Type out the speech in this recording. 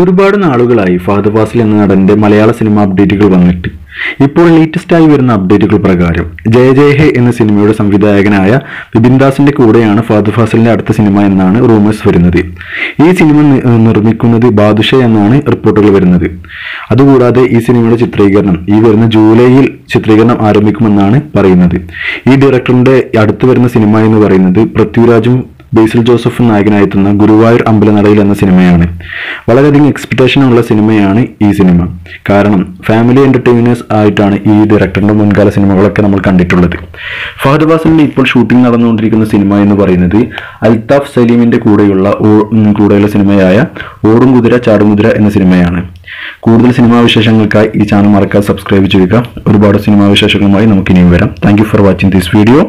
ഒരുപാട് നാളുകളായി ഫഹദ് ഫാസിൽ എന്ന നടന്റെ മലയാള സിനിമ അപ്ഡേറ്റുകൾ വന്നിട്ട്. ഇപ്പോൾ ലേറ്റസ്റ്റായി വരുന്ന അപ്ഡേറ്റുകൾ പ്രകാരം ജയ ജയ ഹേ എന്ന സിനിമയുടെ സംവിധായകനായ ബിബിൻ കൂടെയാണ് ഫാദർ ഫാസലിന്റെ അടുത്ത സിനിമ എന്നാണ് റൂമേഴ്സ് വരുന്നത്. ഈ സിനിമ നിർമ്മിക്കുന്നത് ബാദുഷ എന്നാണ് റിപ്പോർട്ടുകൾ വരുന്നത്. അതുകൂടാതെ ഈ സിനിമയുടെ ചിത്രീകരണം ഈ വരുന്ന ജൂലൈയിൽ ചിത്രീകരണം ആരംഭിക്കുമെന്നാണ് പറയുന്നത്. ഈ ഡയറക്ടറിന്റെ അടുത്ത് വരുന്ന സിനിമ എന്ന് പറയുന്നത് പൃഥ്വിരാജും ബേസിൽ ജോസഫ് നായകനായെത്തുന്ന ഗുരുവായൂർ അമ്പലനടയിൽ എന്ന സിനിമയാണ്. വളരെയധികം എക്സ്പെക്ടേഷൻ ഉള്ള സിനിമയാണ് ഈ സിനിമ. കാരണം ഫാമിലി എന്റർടൈനേഴ്സ് ആയിട്ടാണ് ഈ ഡയറക്ടറിന്റെ മുൻകാല സിനിമകളൊക്കെ നമ്മൾ കണ്ടിട്ടുള്ളത്. ഫഹദ് ബാസലിന്റെ ഇപ്പോൾ ഷൂട്ടിംഗ് നടന്നുകൊണ്ടിരിക്കുന്ന സിനിമ എന്ന് പറയുന്നത് അൽതാഫ് സലീമിന്റെ കൂടെയുള്ള കൂടെയുള്ള സിനിമയായ ഓടും കുതിര ചാടും കുതിര എന്ന സിനിമയാണ്. കൂടുതൽ സിനിമാ വിശേഷങ്ങൾക്കായി ഈ ചാനൽ മറക്കാതെ സബ്സ്ക്രൈബ് ചെയ്യുക. ഒരുപാട് സിനിമാ വിശേഷങ്ങളുമായി നമുക്ക് ഇനിയും വരാം thank for watching this video